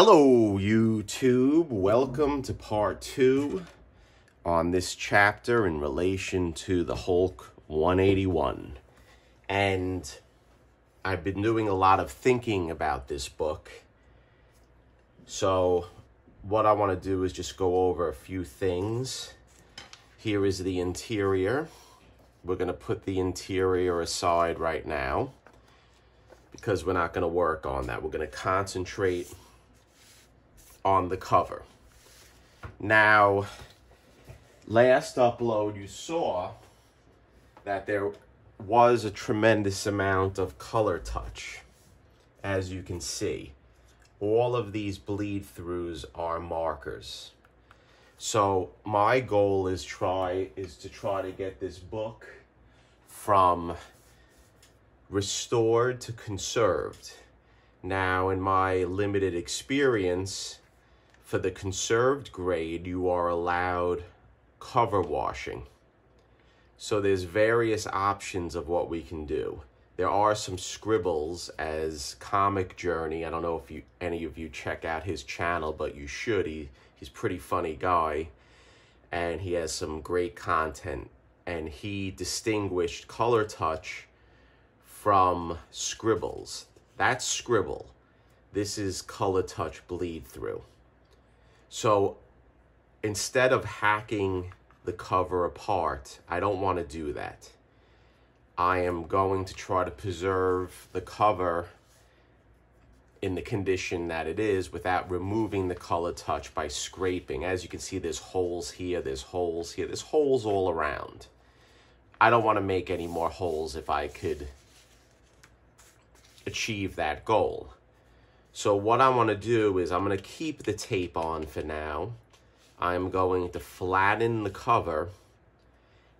Hello, YouTube. Welcome to part two on this chapter in relation to the Hulk 181. And I've been doing a lot of thinking about this book. So, what I want to do is just go over a few things. Here is the interior. We're going to put the interior aside right now because we're not going to work on that. We're going to concentrate on the cover. Now, last upload you saw that there was a tremendous amount of color touch, as you can see. All of these bleed throughs are markers. So my goal is try is to try to get this book from restored to conserved. Now, in my limited experience, for the conserved grade, you are allowed cover washing. So there's various options of what we can do. There are some scribbles as Comic Journey. I don't know if you any of you check out his channel, but you should. He he's pretty funny guy and he has some great content and he distinguished color touch from scribbles. That's scribble. This is color touch bleed through. So instead of hacking the cover apart, I don't want to do that. I am going to try to preserve the cover in the condition that it is without removing the color touch by scraping. As you can see, there's holes here, there's holes here, there's holes all around. I don't want to make any more holes if I could achieve that goal. So what I want to do is I'm going to keep the tape on for now. I'm going to flatten the cover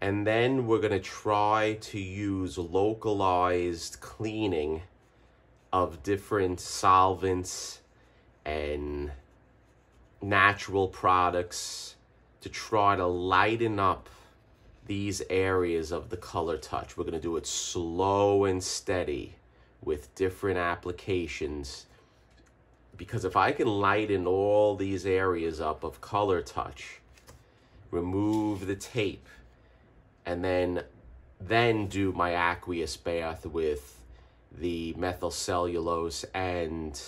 and then we're going to try to use localized cleaning of different solvents and natural products to try to lighten up these areas of the color touch. We're going to do it slow and steady with different applications because if I can lighten all these areas up of color touch, remove the tape, and then then do my aqueous bath with the methyl cellulose and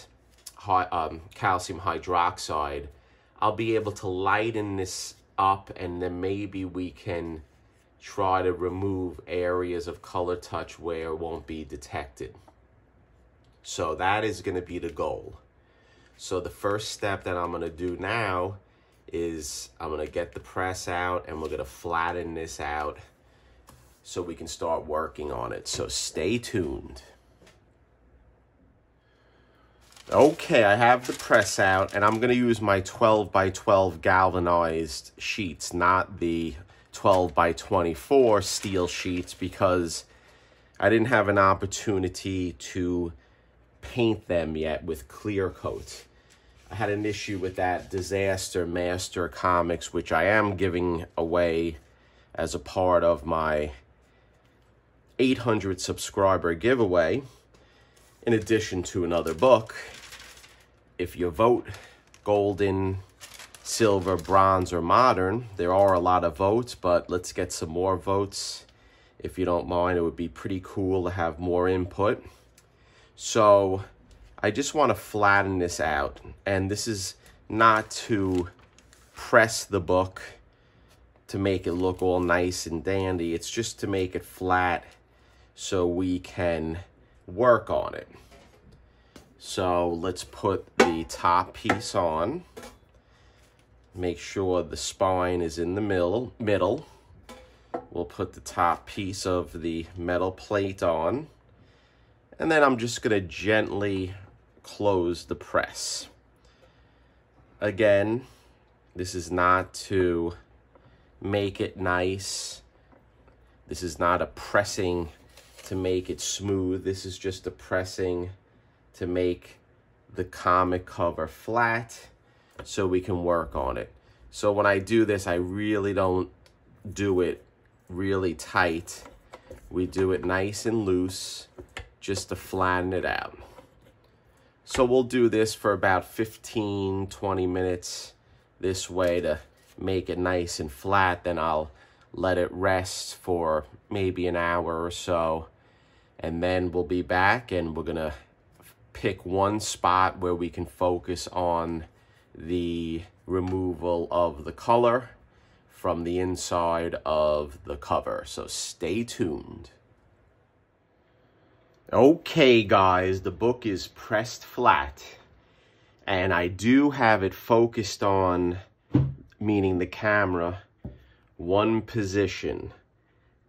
um, calcium hydroxide, I'll be able to lighten this up and then maybe we can try to remove areas of color touch where it won't be detected. So that is going to be the goal. So the first step that I'm going to do now is I'm going to get the press out and we're going to flatten this out so we can start working on it. So stay tuned. Okay, I have the press out and I'm going to use my 12 by 12 galvanized sheets, not the 12 by 24 steel sheets because I didn't have an opportunity to paint them yet with clear coat. I had an issue with that Disaster Master Comics, which I am giving away as a part of my 800 subscriber giveaway, in addition to another book. If you vote golden, silver, bronze, or modern, there are a lot of votes, but let's get some more votes. If you don't mind, it would be pretty cool to have more input. So I just want to flatten this out. And this is not to press the book to make it look all nice and dandy. It's just to make it flat so we can work on it. So let's put the top piece on. Make sure the spine is in the middle. middle. We'll put the top piece of the metal plate on. And then I'm just to gently close the press. Again, this is not to make it nice. This is not a pressing to make it smooth. This is just a pressing to make the comic cover flat so we can work on it. So when I do this, I really don't do it really tight. We do it nice and loose just to flatten it out. So we'll do this for about 15, 20 minutes this way to make it nice and flat. Then I'll let it rest for maybe an hour or so. And then we'll be back and we're gonna pick one spot where we can focus on the removal of the color from the inside of the cover. So stay tuned. Okay, guys, the book is pressed flat. And I do have it focused on, meaning the camera, one position.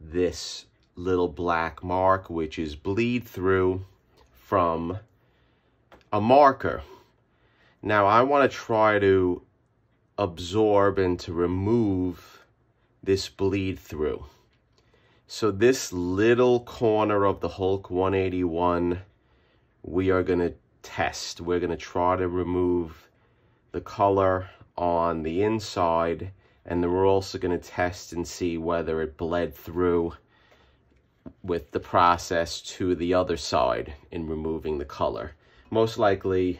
This little black mark, which is bleed through from a marker. Now, I want to try to absorb and to remove this bleed through. So this little corner of the Hulk 181, we are going to test. We're going to try to remove the color on the inside, and then we're also going to test and see whether it bled through with the process to the other side in removing the color. Most likely,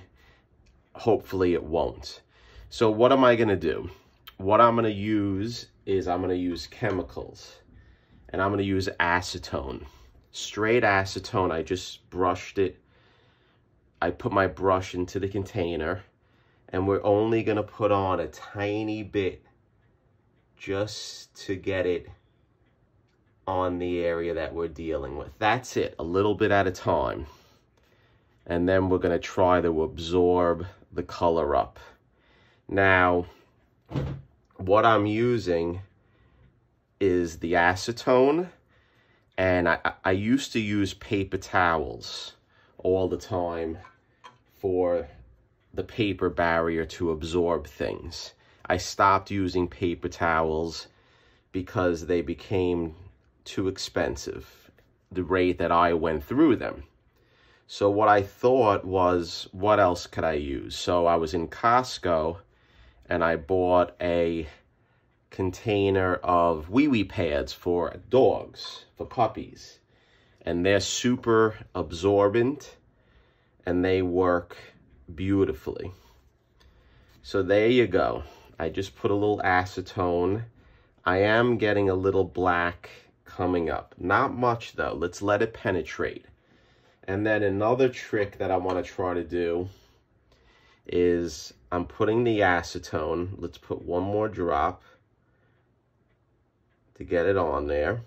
hopefully it won't. So what am I going to do? What I'm going to use is I'm going to use chemicals and I'm going to use acetone. Straight acetone, I just brushed it. I put my brush into the container and we're only going to put on a tiny bit just to get it on the area that we're dealing with. That's it, a little bit at a time. And then we're going to try to absorb the color up. Now, what I'm using is the acetone. And I, I used to use paper towels all the time for the paper barrier to absorb things. I stopped using paper towels because they became too expensive, the rate that I went through them. So what I thought was, what else could I use? So I was in Costco and I bought a container of wee wee pads for dogs, for puppies. And they're super absorbent and they work beautifully. So there you go. I just put a little acetone. I am getting a little black coming up. Not much though. Let's let it penetrate. And then another trick that I want to try to do is I'm putting the acetone. Let's put one more drop to get it on there.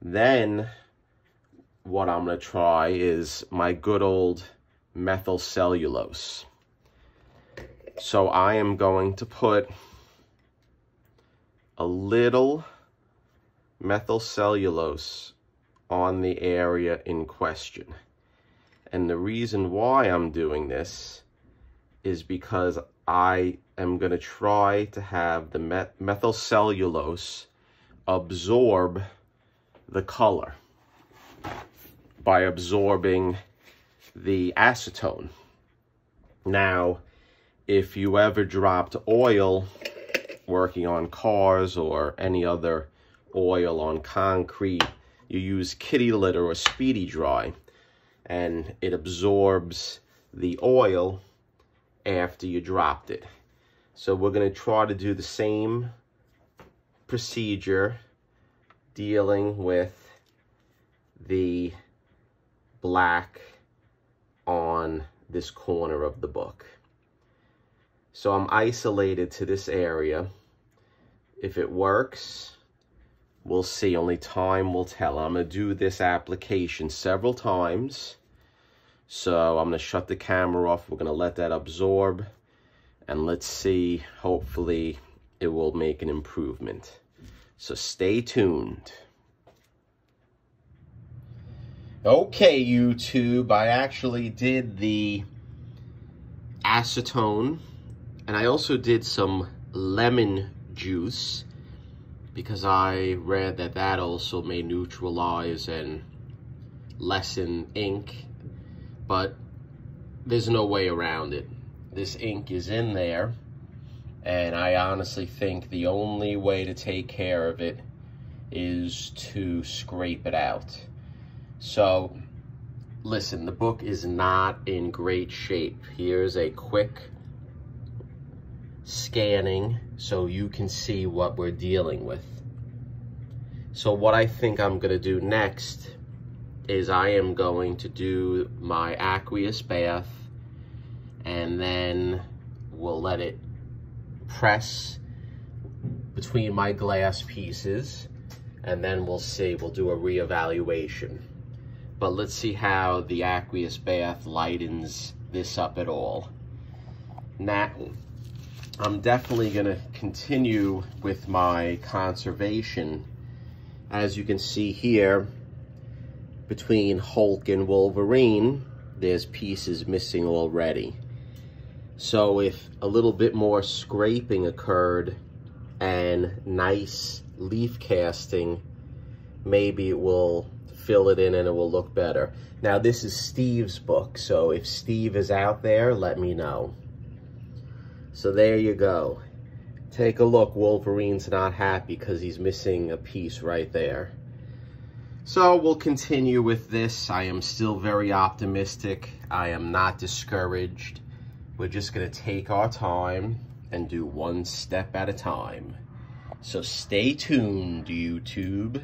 Then what I'm going to try is my good old methyl cellulose. So I am going to put a little methyl cellulose on the area in question. And the reason why I'm doing this is because I am going to try to have the met methyl cellulose absorb the color by absorbing the acetone. Now, if you ever dropped oil working on cars or any other oil on concrete, you use kitty litter or speedy dry and it absorbs the oil after you dropped it. So we're going to try to do the same procedure dealing with the black on this corner of the book. So I'm isolated to this area. If it works, we'll see. Only time will tell. I'm going to do this application several times so I'm going to shut the camera off. We're going to let that absorb. And let's see, hopefully it will make an improvement. So stay tuned. Okay, YouTube, I actually did the acetone. And I also did some lemon juice because I read that that also may neutralize and lessen ink but there's no way around it. This ink is in there, and I honestly think the only way to take care of it is to scrape it out. So listen, the book is not in great shape. Here's a quick scanning so you can see what we're dealing with. So what I think I'm gonna do next is I am going to do my aqueous bath and then we'll let it press between my glass pieces and then we'll see, we'll do a reevaluation. But let's see how the aqueous bath lightens this up at all. Now, I'm definitely gonna continue with my conservation. As you can see here, between Hulk and Wolverine, there's pieces missing already. So if a little bit more scraping occurred and nice leaf casting, maybe it will fill it in and it will look better. Now this is Steve's book, so if Steve is out there, let me know. So there you go. Take a look, Wolverine's not happy because he's missing a piece right there. So we'll continue with this. I am still very optimistic. I am not discouraged. We're just gonna take our time and do one step at a time. So stay tuned, YouTube.